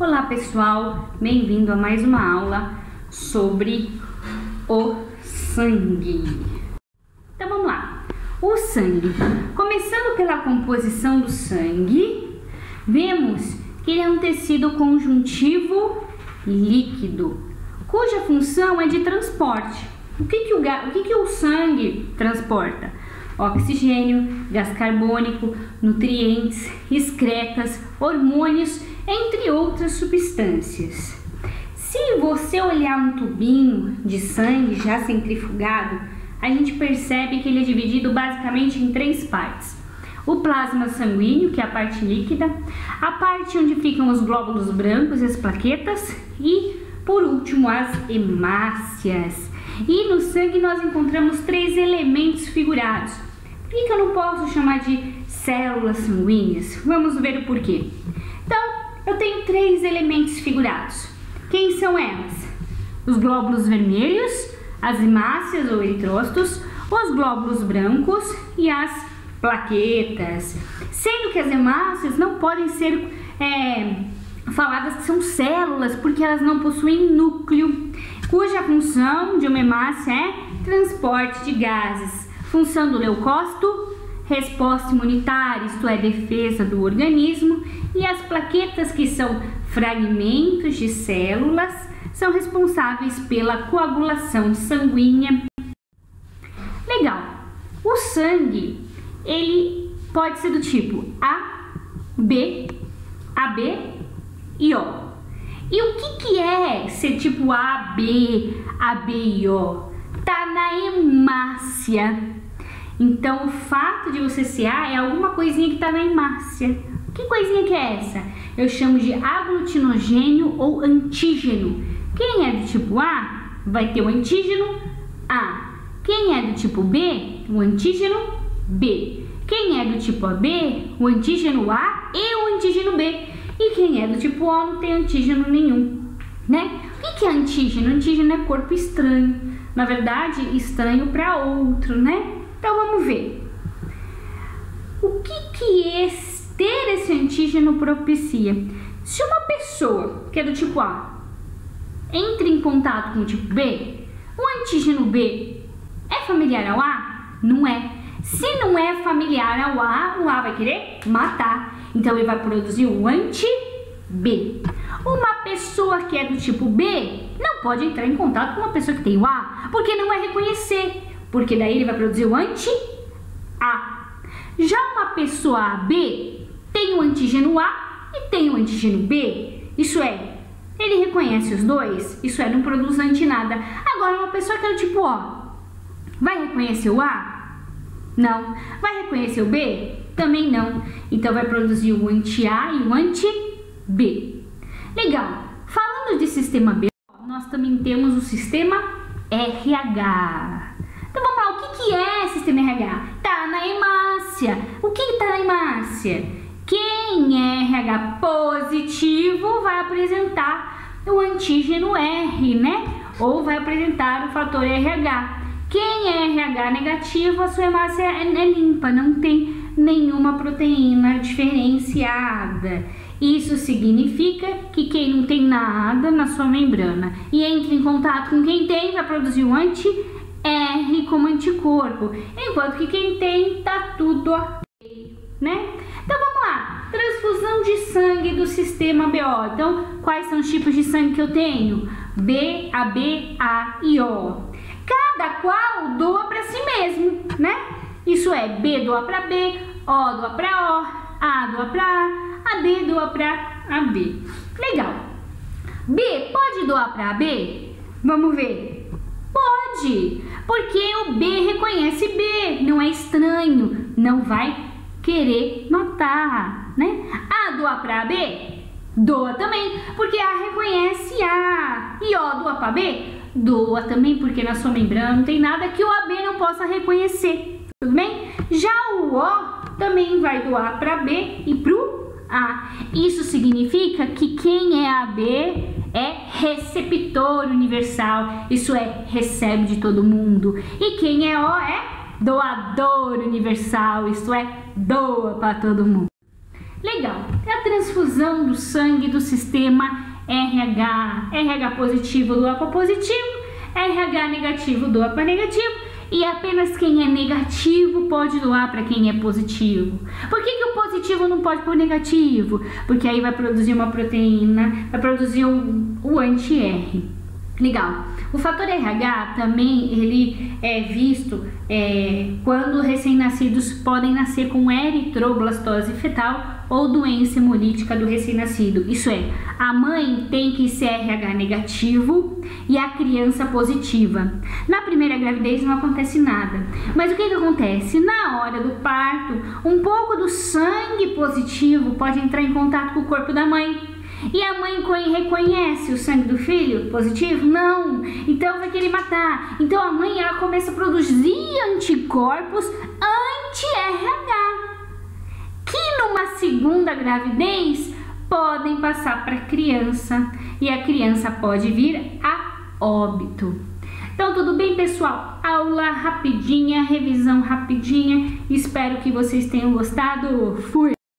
Olá pessoal, bem-vindo a mais uma aula sobre o sangue. Então vamos lá. O sangue. Começando pela composição do sangue, vemos que ele é um tecido conjuntivo líquido, cuja função é de transporte. O que, que, o, o, que, que o sangue transporta? Oxigênio, gás carbônico, nutrientes, excretas, hormônios entre outras substâncias. Se você olhar um tubinho de sangue já centrifugado, a gente percebe que ele é dividido basicamente em três partes. O plasma sanguíneo, que é a parte líquida, a parte onde ficam os glóbulos brancos e as plaquetas e, por último, as hemácias. E no sangue nós encontramos três elementos figurados. Por que, eu não posso chamar de células sanguíneas? Vamos ver o porquê. Então, eu tenho três elementos figurados. Quem são elas? Os glóbulos vermelhos, as hemácias ou eritrócitos, os glóbulos brancos e as plaquetas. Sendo que as hemácias não podem ser é, faladas que são células, porque elas não possuem núcleo, cuja função de uma hemácia é transporte de gases. Função do leucócito, resposta imunitária, isto é, defesa do organismo, e as plaquetas, que são fragmentos de células, são responsáveis pela coagulação sanguínea. Legal. O sangue, ele pode ser do tipo A, B, AB e O. E o que, que é ser tipo A, B, AB e O? Tá na hemácia então, o fato de você ser A é alguma coisinha que está na hemácia. Que coisinha que é essa? Eu chamo de aglutinogênio ou antígeno. Quem é do tipo A vai ter o antígeno A. Quem é do tipo B, o antígeno B. Quem é do tipo AB, o antígeno A e o antígeno B. E quem é do tipo O não tem antígeno nenhum, né? O que é antígeno? Antígeno é corpo estranho. Na verdade, estranho para outro, né? Então vamos ver. O que que esse, ter esse antígeno propicia? Se uma pessoa que é do tipo A entra em contato com o tipo B, o antígeno B é familiar ao A? Não é. Se não é familiar ao A, o A vai querer matar. Então ele vai produzir o anti-B. Uma pessoa que é do tipo B não pode entrar em contato com uma pessoa que tem o A, porque não vai reconhecer porque daí ele vai produzir o anti-A. Já uma pessoa AB tem o antígeno A e tem o antígeno B, isso é, ele reconhece os dois, isso é, não produz anti nada. Agora, uma pessoa que é do tipo O, vai reconhecer o A? Não. Vai reconhecer o B? Também não. Então, vai produzir o anti-A e o anti-B. Legal. Falando de sistema B, nós também temos o sistema RH. Então vamos lá, o que, que é sistema RH? Tá na hemácia. O que está na hemácia? Quem é RH positivo vai apresentar o antígeno R, né? Ou vai apresentar o fator RH. Quem é RH negativo, a sua hemácia é, é limpa, não tem nenhuma proteína diferenciada. Isso significa que quem não tem nada na sua membrana e entra em contato com quem tem, vai produzir o R como anticorpo, enquanto que quem tem tá tudo ok, né? Então vamos lá, transfusão de sangue do sistema BO. Então, quais são os tipos de sangue que eu tenho? B, AB, A e O. Cada qual doa para si mesmo, né? Isso é, B doa para B, O doa para O, A doa para A, AB doa para AB. Legal. B pode doar para AB? Vamos ver. Porque o B reconhece B, não é estranho, não vai querer matar, né? A doa para B, doa também, porque A reconhece A. E O doa para B, doa também, porque na sua membrana não tem nada que o AB não possa reconhecer, tudo bem? Já o O também vai doar para B e pro A. Isso significa que quem é AB é receptor universal, isso é, recebe de todo mundo. E quem é O é doador universal, isso é, doa para todo mundo. Legal. É a transfusão do sangue do sistema RH. RH positivo do APA positivo, RH negativo do APA negativo e apenas quem é negativo pode doar para quem é positivo. Por que, que o positivo não pode pôr negativo? Porque aí vai produzir uma proteína, vai produzir o, o anti-R. Legal. O fator RH também ele é visto é, quando recém-nascidos podem nascer com eritroblastose fetal ou doença hemolítica do recém-nascido. Isso é, a mãe tem que ser RH negativo e a criança positiva. Na primeira gravidez não acontece nada. Mas o que, que acontece? Na hora do parto, um pouco do sangue positivo pode entrar em contato com o corpo da mãe e a mãe reconhece o sangue do filho positivo? Não. Então vai querer matar. Então a mãe ela começa a produzir anticorpos anti-RH, que numa segunda gravidez podem passar para a criança e a criança pode vir a óbito. Então tudo bem, pessoal? Aula rapidinha, revisão rapidinha. Espero que vocês tenham gostado. Fui.